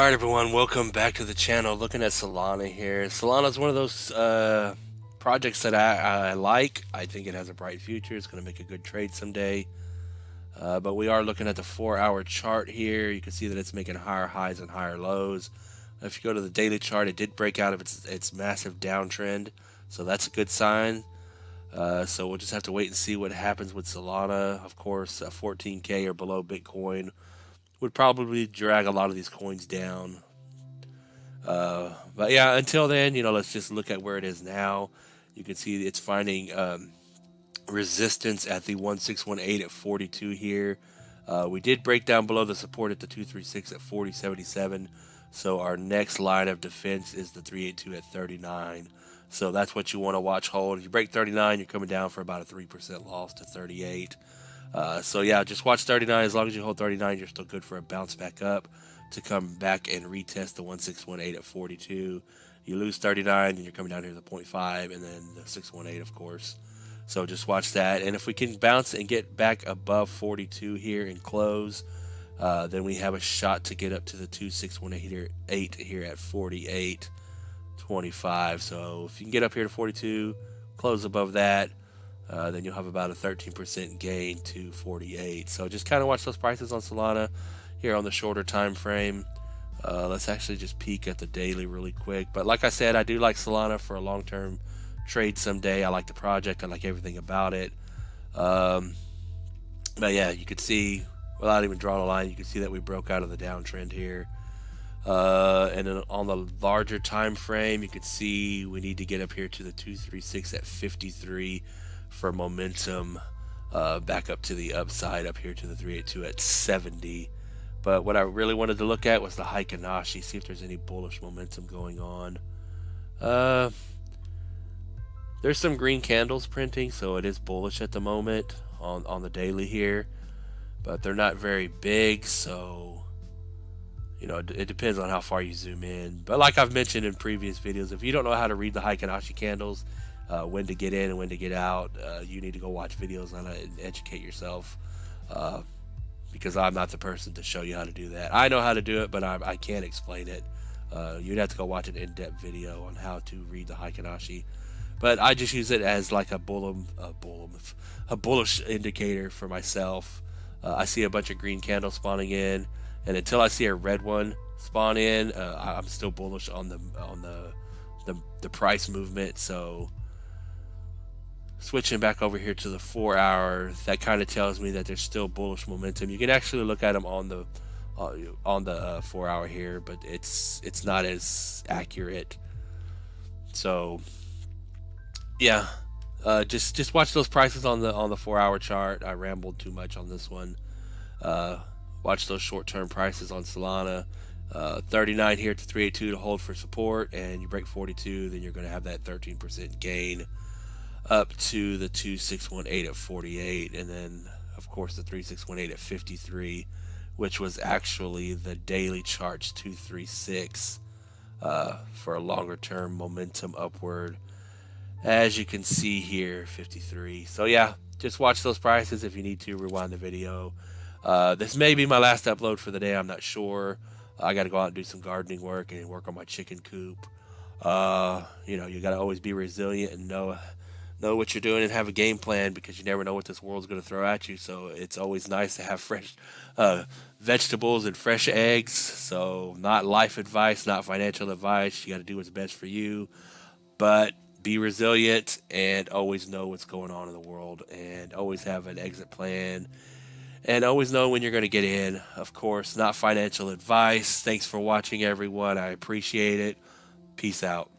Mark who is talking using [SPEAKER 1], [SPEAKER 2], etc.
[SPEAKER 1] Alright everyone, welcome back to the channel. Looking at Solana here. Solana is one of those uh, projects that I, I, like. I think it has a bright future. It's going to make a good trade someday. Uh, but we are looking at the four hour chart here. You can see that it's making higher highs and higher lows. If you go to the daily chart, it did break out of its, its massive downtrend. So that's a good sign. Uh, so we'll just have to wait and see what happens with Solana. Of course, 14k or below Bitcoin would probably drag a lot of these coins down. Uh, but yeah, until then, you know, let's just look at where it is now. You can see it's finding um, resistance at the 1618 at 42 here. Uh, we did break down below the support at the 236 at 4077. So our next line of defense is the 382 at 39. So that's what you want to watch hold. If you break 39, you're coming down for about a 3% loss to 38. Uh, so yeah, just watch 39. As long as you hold 39, you're still good for a bounce back up to come back and retest the 1618 at 42. You lose 39, and you're coming down here to the 0.5, and then the 618, of course. So just watch that. And if we can bounce and get back above 42 here and close, uh, then we have a shot to get up to the 2618 here at 48. 25. So if you can get up here to 42, close above that, uh, then you'll have about a 13% gain to 48. So just kind of watch those prices on Solana here on the shorter time frame. Uh, let's actually just peek at the daily really quick. But like I said, I do like Solana for a long-term trade someday. I like the project. I like everything about it. Um, but yeah, you could see without even drawing a line, you can see that we broke out of the downtrend here. Uh, and then on the larger time frame, you can see we need to get up here to the 236 at 53 for momentum uh, back up to the upside up here to the 382 at 70. But what I really wanted to look at was the Heikin Ashi, see if there's any bullish momentum going on. Uh, there's some green candles printing, so it is bullish at the moment on, on the daily here. But they're not very big, so you know, it, depends on how far you zoom in. But like I've mentioned in previous videos, if you don't know how to read the Heikin Ashi candles, uh, when to get in and when to get out. Uh, you need to go watch videos on it and educate yourself. Uh, because I'm not the person to show you how to do that. I know how to do it, but I, I can't explain it. Uh, you'd have to go watch an in-depth video on how to read the Heikin Ashi. But I just use it as like a bull, a, bull, a bullish indicator for myself. Uh, I see a bunch of green candles spawning in, and until I see a red one spawn in, uh, I'm still bullish on the on the the, the price movement. So switching back over here to the four hour, that kind of tells me that there's still bullish momentum. You can actually look at them on the uh, on the uh, four hour here, but it's it's not as accurate. So yeah, uh, just just watch those prices on the on the four hour chart. I rambled too much on this one. Uh, watch those short term prices on Solana. Uh, 39 here to 382 to hold for support, and you break 42, then you're going to have that 13% gain up to the 2618 at 48 and then of course the 3618 at 53 which was actually the daily charts 236 uh, for a longer term momentum upward. As you can see here 53 so yeah just watch those prices if you need to rewind the video. Uh, this may be my last upload for the day I'm not sure. I got to go out and do some gardening work and work on my chicken coop. Uh, you know you got to always be resilient and know know what you're doing and have a game plan because you never know what this world's going to throw at you. So it's always nice to have fresh uh, vegetables and fresh eggs. So not life advice, not financial advice. You got to do what's best for you, but be resilient and always know what's going on in the world and always have an exit plan and always know when you're going to get in. Of course, not financial advice. Thanks for watching, everyone. I appreciate it. Peace out.